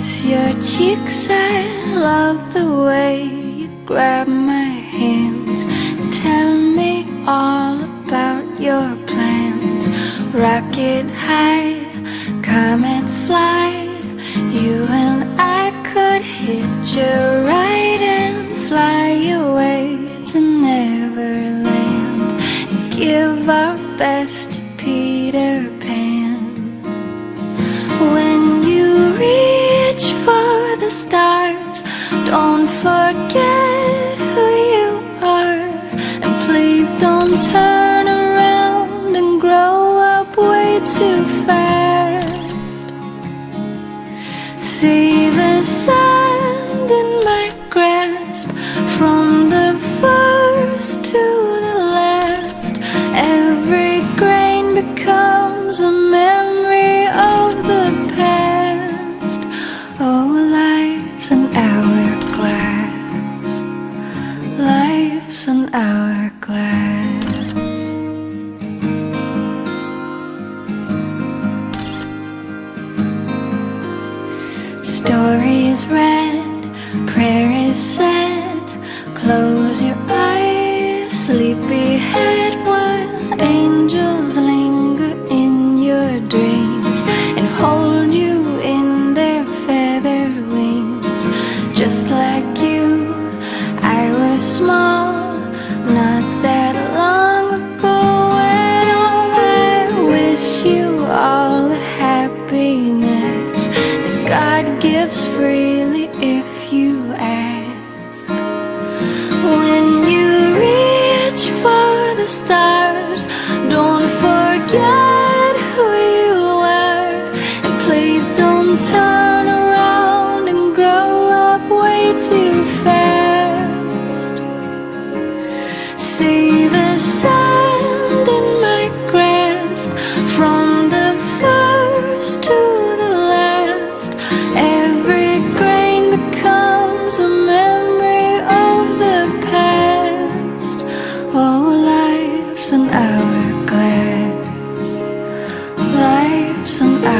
kiss your cheeks. I love the way you grab my hands. Tell me all about your plans. Rocket high, comets fly. You and I could hitch a ride and fly away to Neverland. And give our best stars, don't forget who you are. And please don't turn around and grow up way too fast. See the sand Life's an hourglass. Stories read, prayer is said. Gives freely if you ask. When you reach for the stars, don't forget who you are. And please don't turn around and grow up way too fast. See 真爱